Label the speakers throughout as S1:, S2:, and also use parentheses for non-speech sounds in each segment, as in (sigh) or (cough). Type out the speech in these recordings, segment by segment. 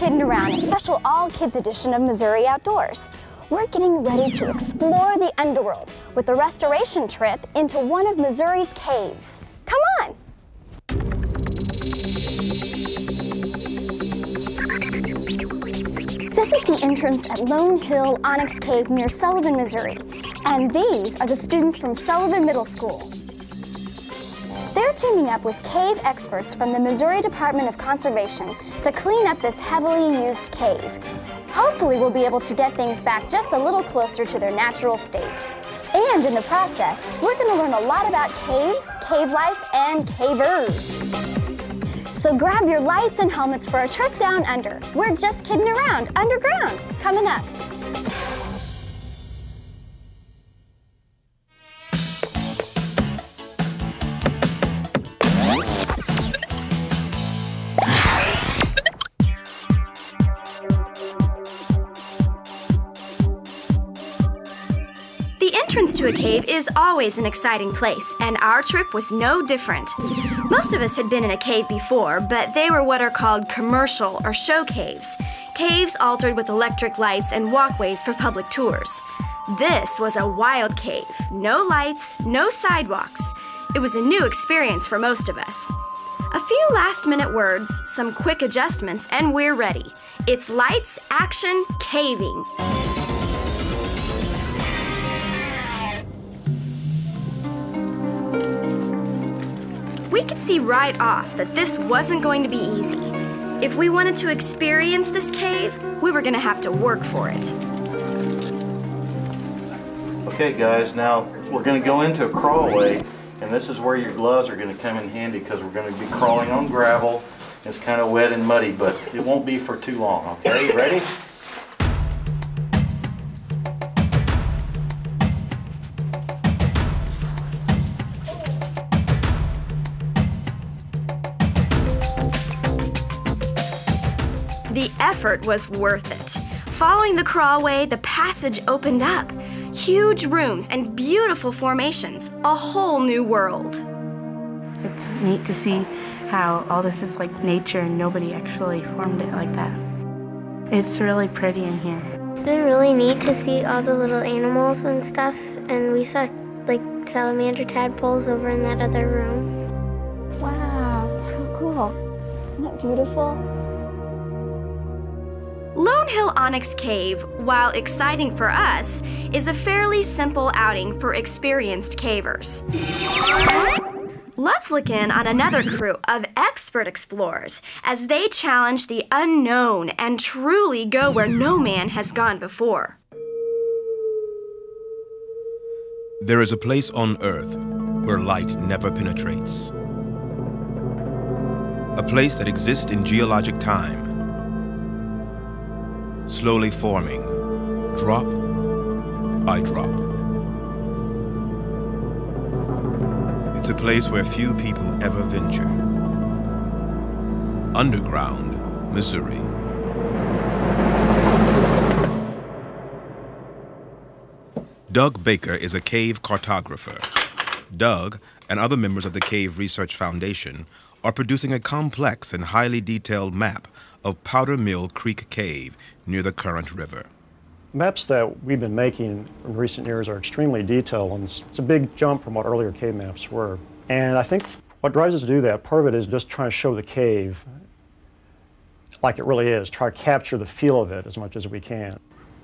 S1: Kidding Around, a special all kids edition of Missouri Outdoors. We're getting ready to explore the underworld with a restoration trip into one of Missouri's caves. Come on! This is the entrance at Lone Hill Onyx Cave near Sullivan, Missouri. And these are the students from Sullivan Middle School. Teaming up with cave experts from the Missouri Department of Conservation to clean up this heavily used cave. Hopefully we'll be able to get things back just a little closer to their natural state. And in the process, we're going to learn a lot about caves, cave life, and cavers. So grab your lights and helmets for a trip down under. We're just kidding around, underground, coming up.
S2: A cave is always an exciting place, and our trip was no different. Most of us had been in a cave before, but they were what are called commercial or show caves. Caves altered with electric lights and walkways for public tours. This was a wild cave. No lights, no sidewalks. It was a new experience for most of us. A few last minute words, some quick adjustments, and we're ready. It's lights, action, caving. We could see right off that this wasn't going to be easy. If we wanted to experience this cave, we were going to have to work for it.
S3: Okay guys, now we're going to go into a crawlway and this is where your gloves are going to come in handy because we're going to be crawling on gravel. It's kind of wet and muddy, but it won't be for too long, okay? Ready?
S2: The effort was worth it. Following the crawlway, the passage opened up. Huge rooms and beautiful formations, a whole new world.
S4: It's neat to see how all this is like nature and nobody actually formed it like that. It's really pretty in here.
S5: It's been really neat to see all the little animals and stuff, and we saw like salamander tadpoles over in that other room.
S1: Wow, that's so cool. Isn't that beautiful?
S2: Lone Hill Onyx Cave, while exciting for us, is a fairly simple outing for experienced cavers. Let's look in on another crew of expert explorers as they challenge the unknown and truly go where no man has gone before.
S6: There is a place on Earth where light never penetrates. A place that exists in geologic time, slowly forming, drop by drop. It's a place where few people ever venture. Underground, Missouri. Doug Baker is a cave cartographer. Doug and other members of the Cave Research Foundation are producing a complex and highly detailed map of Powder Mill Creek Cave near the Current River.
S7: Maps that we've been making in recent years are extremely detailed, and it's, a big jump from what earlier cave maps were. And I think what drives us to do that, part of it is just trying to show the cave like it really is, try to capture the feel of it as much as we can.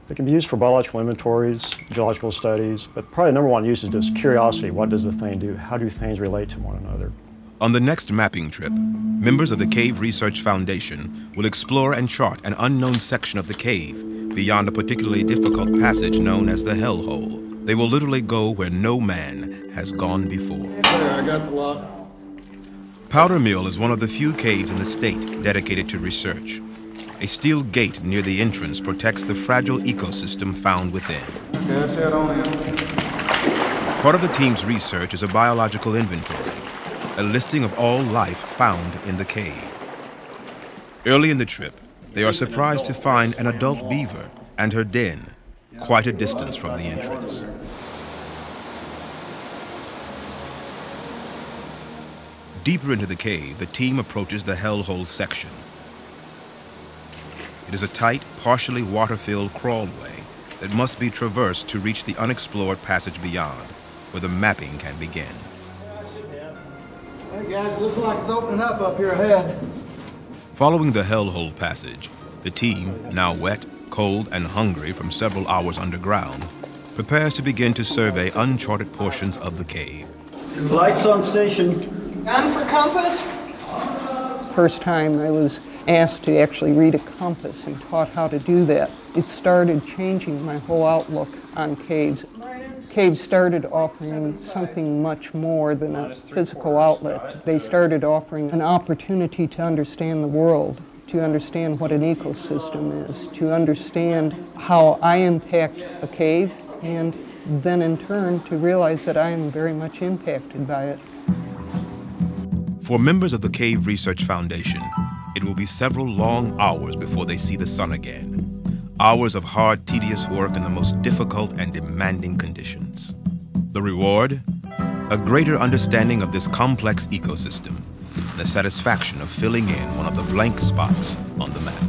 S7: It can be used for biological inventories, geological studies, but probably the number one use is just curiosity. What does the thing do? How do things relate to one another?
S6: On the next mapping trip, members of the Cave Research Foundation will explore and chart an unknown section of the cave beyond a particularly difficult passage known as the Hell Hole. They will literally go where no man has gone before.
S8: I got the lock.
S6: Powder Mill is one of the few caves in the state dedicated to research. A steel gate near the entrance protects the fragile ecosystem found within.
S8: Okay, that's it on.
S6: Part of the team's research is a biological inventory, a listing of all life found in the cave. Early in the trip, they are surprised to find an adult beaver and her den quite a distance from the entrance. Deeper into the cave, the team approaches the hellhole section. It is a tight, partially water-filled crawlway that must be traversed to reach the unexplored passage beyond, where the mapping can begin.
S9: Hey guys, looks like it's opening up up here ahead.
S6: Following the Hellhole passage, the team, now wet, cold, and hungry from several hours underground, prepares to begin to survey uncharted portions of the cave.
S10: Lights on station.
S11: Gun for compass?
S12: First time I was asked to actually read a compass and taught how to do that. It started changing my whole outlook on caves. Caves started offering something much more than a physical outlet. They started offering an opportunity to understand the world, to understand what an ecosystem is, to understand how I impact a cave, and then in turn to realize that I am very much impacted by it.
S6: For members of the Cave Research Foundation, it will be several long hours before they see the sun again. Hours of hard, tedious work in the most difficult and demanding conditions. The reward? A greater understanding of this complex ecosystem and the satisfaction of filling in one of the blank spots on the map.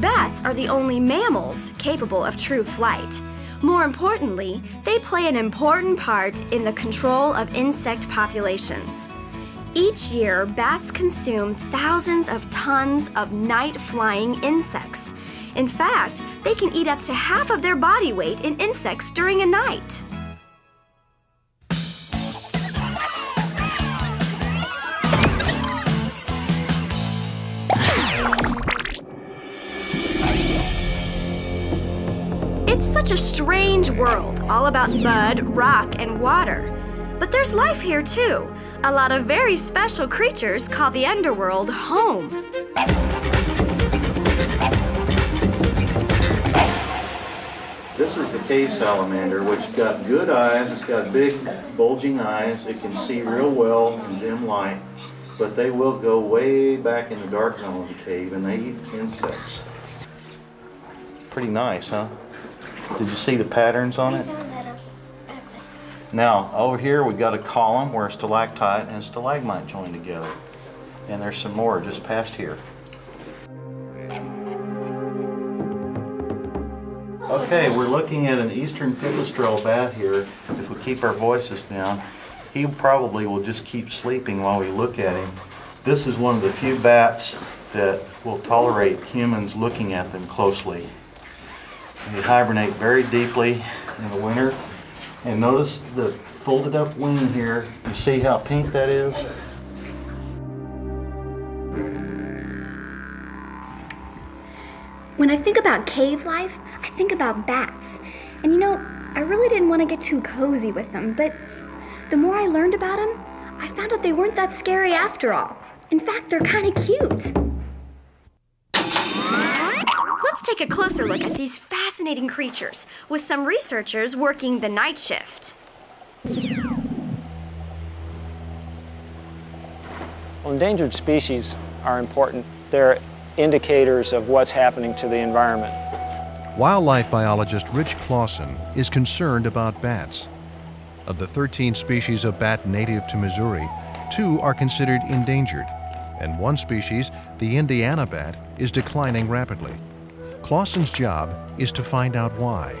S2: Bats are the only mammals capable of true flight. More importantly, they play an important part in the control of insect populations. Each year, bats consume thousands of tons of night flying insects. In fact, they can eat up to half of their body weight in insects during a night. A strange world, all about mud, rock, and water. But there's life here too. A lot of very special creatures call the underworld home.
S13: This is the cave salamander, which has got good eyes. It's got big, bulging eyes. It can see real well in dim light, but they will go way back in the dark zone of the cave and they eat insects. Pretty nice, huh? Did you see the patterns on it? Now, over here we've got a column where stalactite and stalagmite join together. And there's some more just past here. Okay, we're looking at an eastern pipistrelle bat here. If we keep our voices down, he probably will just keep sleeping while we look at him. This is one of the few bats that will tolerate humans looking at them closely. They hibernate very deeply in the winter. And notice the folded up wing here. You see how pink that is?
S1: When I think about cave life, I think about bats. And you know, I really didn't want to get too cozy with them, but the more I learned about them, I found out they weren't that scary after all. In fact, they're kind of cute.
S2: Let's take a closer look at these fascinating creatures with some researchers working the night shift.
S14: Well, endangered species are important. They're indicators of what's happening to the environment.
S15: Wildlife biologist Rich Clawson is concerned about bats. Of the 13 species of bat native to Missouri, two are considered endangered, and one species, the Indiana bat, is declining rapidly. Clawson's job is to find out why.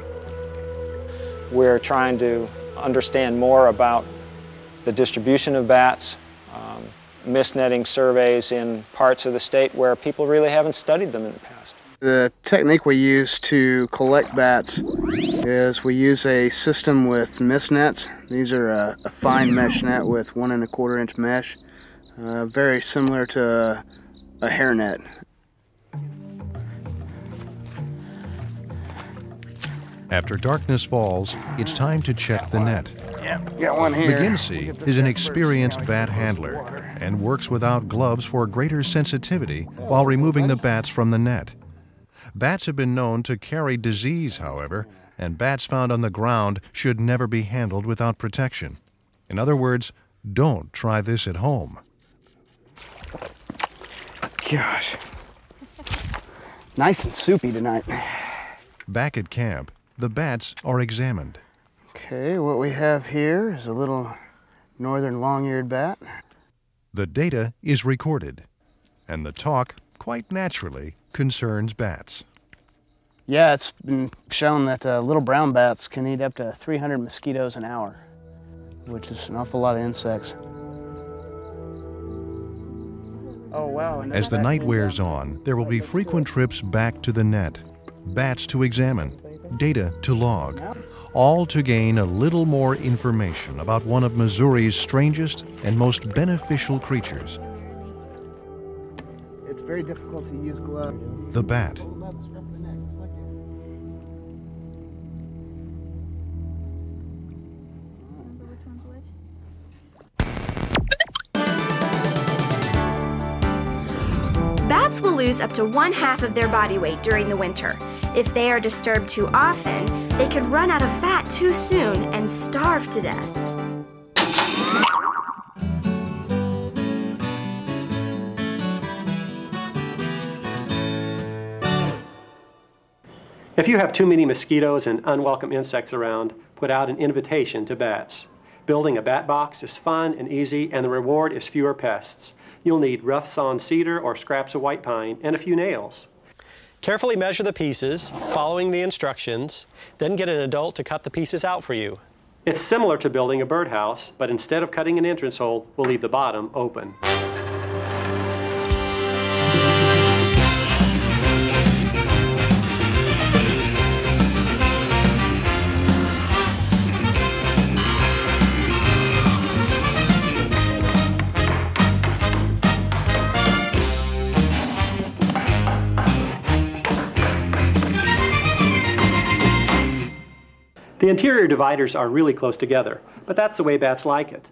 S14: We're trying to understand more about the distribution of bats, um, mist netting surveys in parts of the state where people really haven't studied them in the past.
S16: The technique we use to collect bats is we use a system with mist nets. These are a, a fine mesh net with one and a quarter inch mesh, uh, very similar to a, a hairnet.
S15: After darkness falls, it's time to check the net.
S16: Yep, got one here.
S15: McGinsey is an experienced bat handler and works without gloves for greater sensitivity while removing the bats from the net. Bats have been known to carry disease, however, and bats found on the ground should never be handled without protection. In other words, don't try this at home.
S16: Gosh. Nice and soupy tonight.
S15: Back at camp, the bats are examined.
S16: Okay. What we have here is a little northern long-eared bat.
S15: The data is recorded, and the talk, quite naturally, concerns bats.
S16: Yeah, it's been shown that uh, little brown bats can eat up to 300 mosquitoes an hour, which is an awful lot of insects. Oh, wow.
S15: As the night wears on, there will be frequent trips back to the net, bats to examine, data to log, all to gain a little more information about one of Missouri's strangest and most beneficial creatures,
S16: It's very difficult to use gloves.
S15: the bat.
S2: Bats will lose up to one half of their body weight during the winter. If they are disturbed too often, they could run out of fat too soon and starve to death.
S17: If you have too many mosquitoes and unwelcome insects around, put out an invitation to bats. Building a bat box is fun and easy, and the reward is fewer pests. You'll need rough sawn cedar or scraps of white pine and a few nails. Carefully measure the pieces, following the instructions, then get an adult to cut the pieces out for you. It's similar to building a birdhouse, but instead of cutting an entrance hole, we'll leave the bottom open. The interior dividers are really close together, but that's the way bats like it.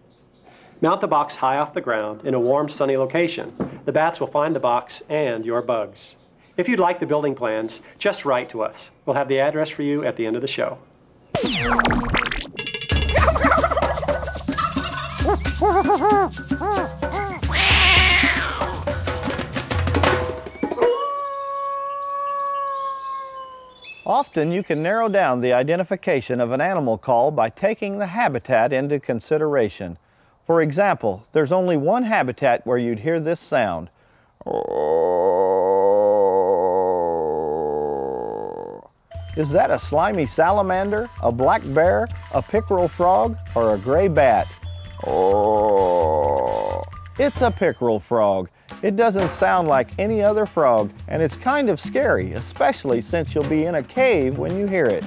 S17: Mount the box high off the ground in a warm, sunny location. The bats will find the box and your bugs. If you'd like the building plans, just write to us. We'll have the address for you at the end of the show. (laughs)
S18: Often you can narrow down the identification of an animal call by taking the habitat into consideration. For example, there's only one habitat where you'd hear this sound. Is that a slimy salamander, a black bear, a pickerel frog, or a gray bat? It's a pickerel frog. It doesn't sound like any other frog, and it's kind of scary, especially since you'll be in a cave when you hear it.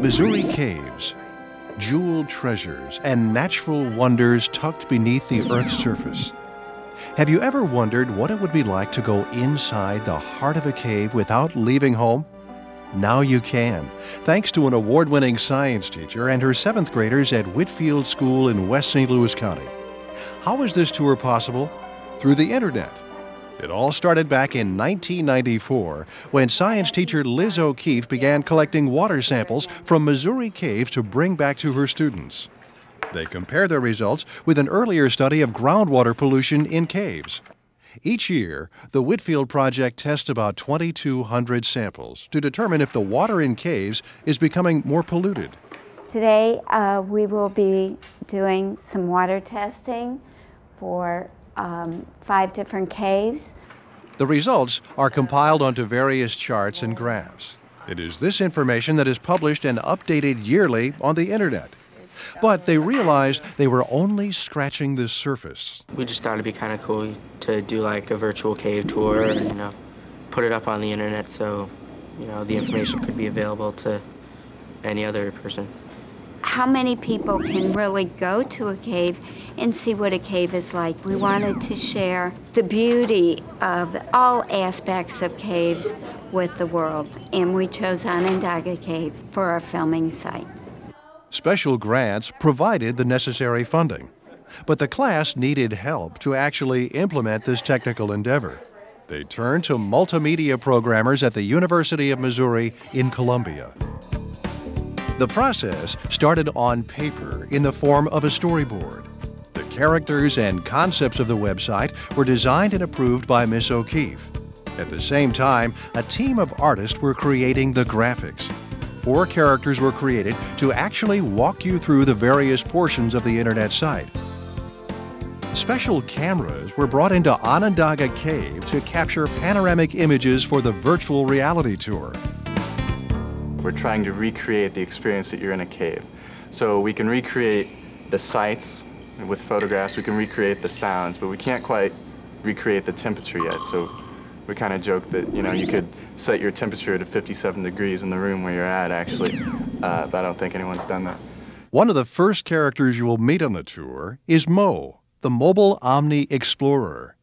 S15: Missouri caves, jeweled treasures, and natural wonders tucked beneath the Earth's surface. Have you ever wondered what it would be like to go inside the heart of a cave without leaving home? Now you can, thanks to an award winning science teacher and her seventh graders at Whitfield School in West St. Louis County. How is this tour possible? Through the internet. It all started back in 1994 when science teacher Liz O'Keefe began collecting water samples from Missouri caves to bring back to her students. They compare their results with an earlier study of groundwater pollution in caves. Each year, the Whitfield Project tests about 2,200 samples to determine if the water in caves is becoming more polluted.
S19: Today, uh, we will be doing some water testing for um, five different caves.
S15: The results are compiled onto various charts and graphs. It is this information that is published and updated yearly on the internet. But they realized they were only scratching the surface.
S20: We just thought it'd be kind of cool to do like a virtual cave tour and, you know, put it up on the internet so, you know, the information could be available to any other person.
S19: How many people can really go to a cave and see what a cave is like? We wanted to share the beauty of all aspects of caves with the world, and we chose Onondaga Cave for our filming site.
S15: Special grants provided the necessary funding, but the class needed help to actually implement this technical endeavor. They turned to multimedia programmers at the University of Missouri in Columbia. The process started on paper in the form of a storyboard. The characters and concepts of the website were designed and approved by Miss O'Keefe. At the same time, a team of artists were creating the graphics. Four characters were created to actually walk you through the various portions of the internet site. Special cameras were brought into Onondaga Cave to capture panoramic images for the virtual reality tour.
S21: We're trying to recreate the experience that you're in a cave. So we can recreate the sights with photographs, we can recreate the sounds, but we can't quite recreate the temperature yet. So we kind of joke that, you know, you could set your temperature to 57 degrees in the room where you're at, actually, uh, but I don't think anyone's done that.
S15: One of the first characters you will meet on the tour is Mo, the Mobile Omni Explorer.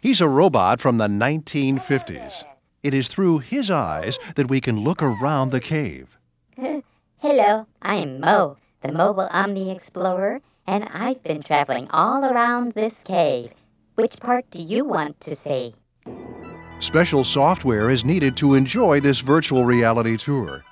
S15: He's a robot from the 1950s. It is through his eyes that we can look around the cave. (laughs)
S22: Hello, I'm Mo, the Mobile Omni Explorer, and I've been traveling all around this cave. Which part do you want to see?
S15: Special software is needed to enjoy this virtual reality tour.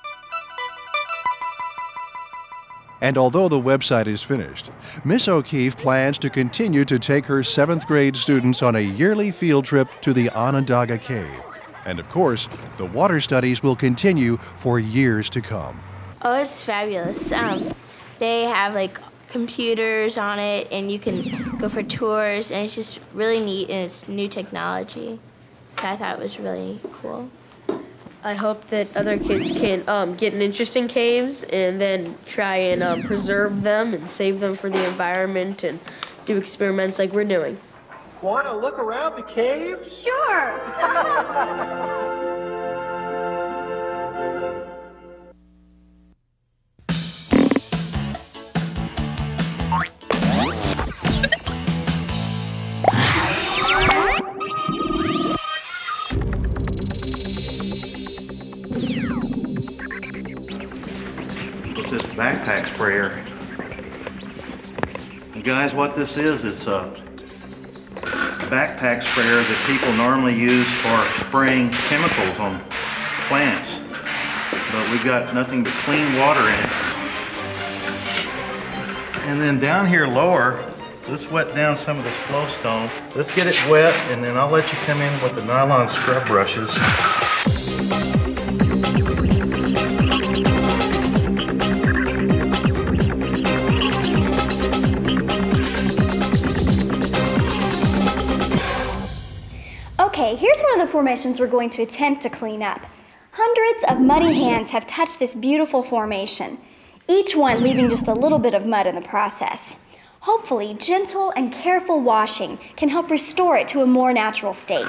S15: And although the website is finished, Miss O'Keefe plans to continue to take her seventh grade students on a yearly field trip to the Onondaga Cave. And of course, the water studies will continue for years to come.
S23: Oh, it's fabulous. Um, they have like computers on it, and you can go for tours, and it's just really neat, and it's new technology. So I thought it was really cool.
S24: I hope that other kids can um, get an interest in caves and then try and um, preserve them and save them for the environment and do experiments like we're doing.
S8: Want to look around the cave?
S23: Sure. (laughs)
S3: backpack sprayer. And guys, what this is, it's a backpack sprayer that people normally use for spraying chemicals on plants. But we've got nothing but clean water in it. And then down here lower, let's wet down some of this flow stone. Let's get it wet and then I'll let you come in with the nylon scrub brushes.
S1: One of the formations we're going to attempt to clean up. Hundreds of muddy hands have touched this beautiful formation, each one leaving just a little bit of mud in the process. Hopefully, gentle and careful washing can help restore it to a more natural state.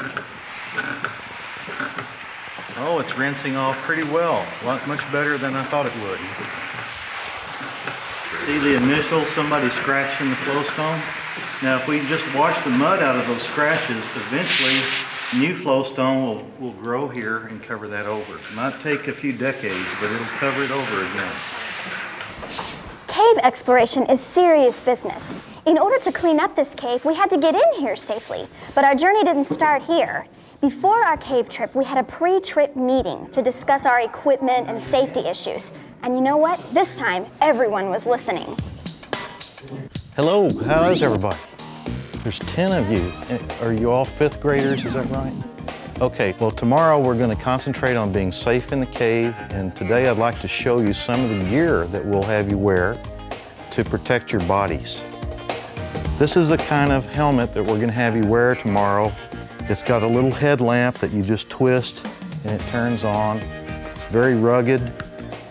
S3: Oh, it's rinsing off pretty well. Much better than I thought it would. See the initials somebody scratched in the flow stone? Now, if we just wash the mud out of those scratches, eventually new flow stone will, will grow here and cover that over. It might take a few decades, but it'll cover it over again.
S1: Cave exploration is serious business. In order to clean up this cave, we had to get in here safely. But our journey didn't start here. Before our cave trip, we had a pre trip meeting to discuss our equipment and safety issues. And you know what? This time, everyone was listening.
S13: Hello, how is everybody? There's 10 of you. Are you all fifth graders, is that right? Okay, well tomorrow we're going to concentrate on being safe in the cave and today I'd like to show you some of the gear that we'll have you wear to protect your bodies. This is the kind of helmet that we're going to have you wear tomorrow. It's got a little headlamp that you just twist and it turns on. It's very rugged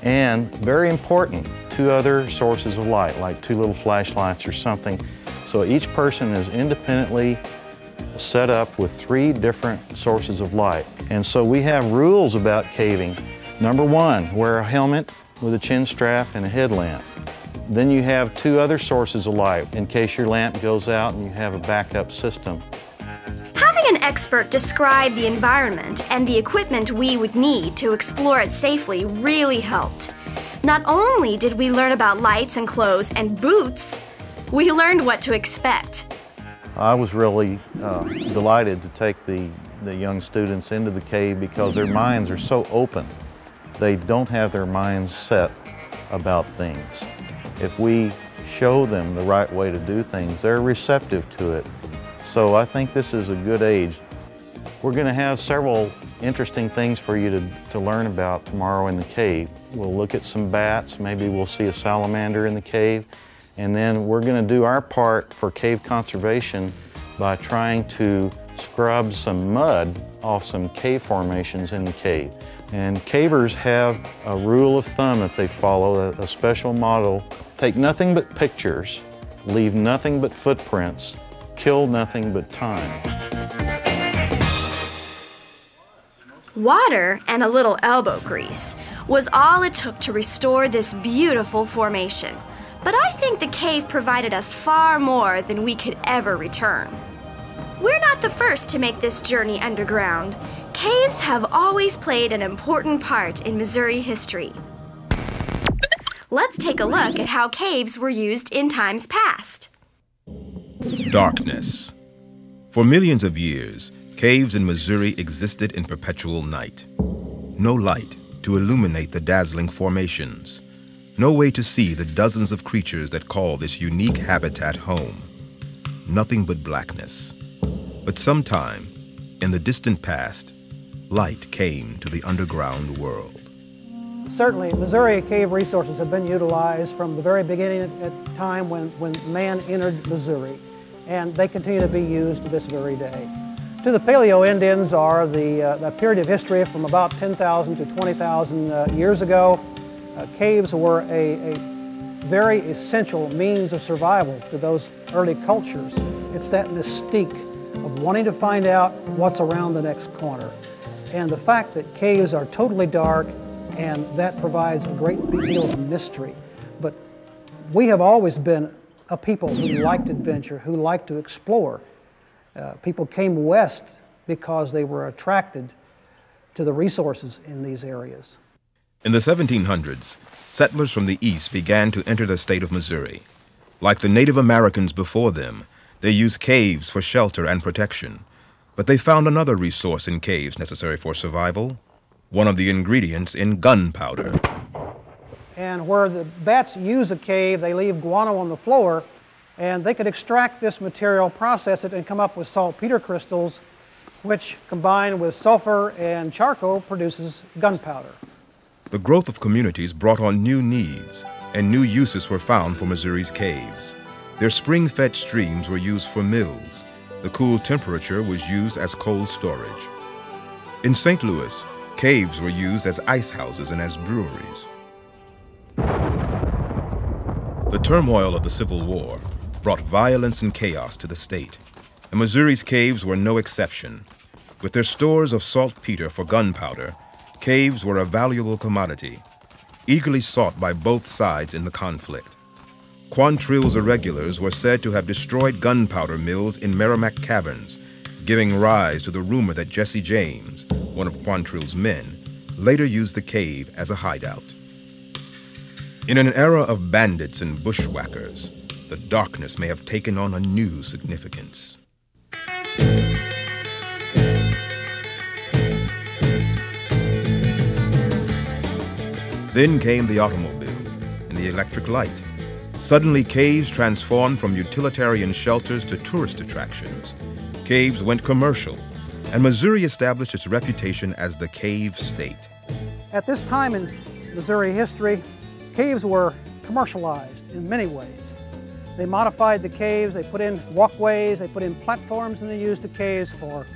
S13: and very important, two other sources of light, like two little flashlights or something. So each person is independently set up with three different sources of light. And so we have rules about caving. Number one, wear a helmet with a chin strap and a headlamp. Then you have two other sources of light in case your lamp goes out and you have a backup system.
S2: Having an expert describe the environment and the equipment we would need to explore it safely really helped. Not only did we learn about lights and clothes and boots, we learned what to expect.
S13: I was really uh, delighted to take the, the young students into the cave because their minds are so open. They don't have their minds set about things. If we show them the right way to do things, they're receptive to it. So I think this is a good age We're going to have several interesting things for you to, to learn about tomorrow in the cave. We'll look at some bats, maybe we'll see a salamander in the cave, and then we're going to do our part for cave conservation by trying to scrub some mud off some cave formations in the cave. And cavers have a rule of thumb that they follow, a, a special model. Take nothing but pictures, leave nothing but footprints, kill nothing but time.
S2: Water and a little elbow grease was all it took to restore this beautiful formation. But I think the cave provided us far more than we could ever return. We're not the first to make this journey underground. Caves have always played an important part in Missouri history. Let's take a look at how caves were used in times past.
S6: Darkness. For millions of years, Caves in Missouri existed in perpetual night. No light to illuminate the dazzling formations. No way to see the dozens of creatures that call this unique habitat home. Nothing but blackness. But sometime, in the distant past, light came to the underground world.
S25: Certainly, Missouri cave resources have been utilized from the very beginning at time when, when man entered Missouri, and they continue to be used to this very day. To the Paleo Indians are the, uh, the period of history from about 10,000 to 20,000 uh, years ago. Uh, caves were a, a very essential means of survival to those early cultures. It's that mystique of wanting to find out what's around the next corner. And the fact that caves are totally dark and that provides a great deal of mystery. But we have always been a people who liked adventure, who liked to explore. Uh, people came west because they were attracted to the resources in these areas.
S6: In the 1700s, settlers from the east began to enter the state of Missouri. Like the Native Americans before them, they used caves for shelter and protection. But they found another resource in caves necessary for survival one of the ingredients in gunpowder.
S25: And where the bats use a cave, they leave guano on the floor and they could extract this material, process it, and come up with saltpeter crystals, which combined with sulfur and charcoal produces gunpowder.
S6: The growth of communities brought on new needs, and new uses were found for Missouri's caves. Their spring-fed streams were used for mills. The cool temperature was used as cold storage. In St. Louis, caves were used as ice houses and as breweries. The turmoil of the Civil War brought violence and chaos to the state, and Missouri's caves were no exception. With their stores of saltpeter for gunpowder, caves were a valuable commodity, eagerly sought by both sides in the conflict. Quantrill's irregulars were said to have destroyed gunpowder mills in Meramec caverns, giving rise to the rumor that Jesse James, one of Quantrill's men, later used the cave as a hideout. In an era of bandits and bushwhackers, the darkness may have taken on a new significance. Then came the automobile and the electric light. Suddenly, caves transformed from utilitarian shelters to tourist attractions. Caves went commercial, and Missouri established its reputation as the cave state.
S25: At this time in Missouri history, caves were commercialized in many ways. They modified the caves, they put in walkways, they put in platforms, and they used the caves for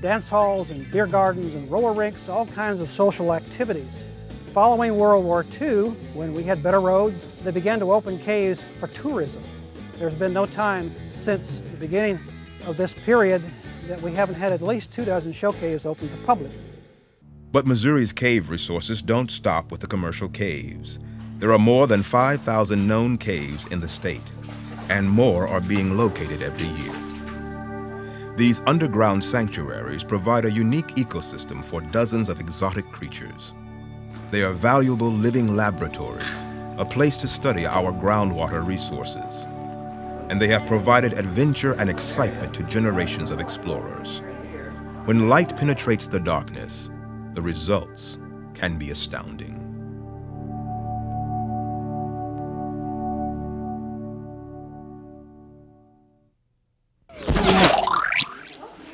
S25: dance halls and beer gardens and roller rinks, all kinds of social activities. Following World War II, when we had better roads, they began to open caves for tourism. There's been no time since the beginning of this period that we haven't had at least two dozen show caves open to the public.
S6: But Missouri's cave resources don't stop with the commercial caves. There are more than 5,000 known caves in the state and more are being located every year. These underground sanctuaries provide a unique ecosystem for dozens of exotic creatures. They are valuable living laboratories, a place to study our groundwater resources. And they have provided adventure and excitement to generations of explorers. When light penetrates the darkness, the results can be astounding.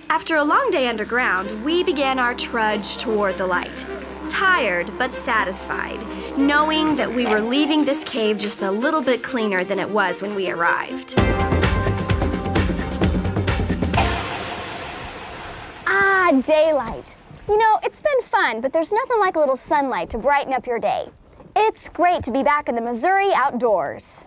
S2: After a long day underground, we began our trudge toward the light. Tired but satisfied, knowing that we were leaving this cave just a little bit cleaner than it was when we arrived.
S1: Ah, daylight. You know, it's been fun, but there's nothing like a little sunlight to brighten up your day. It's great to be back in the Missouri outdoors.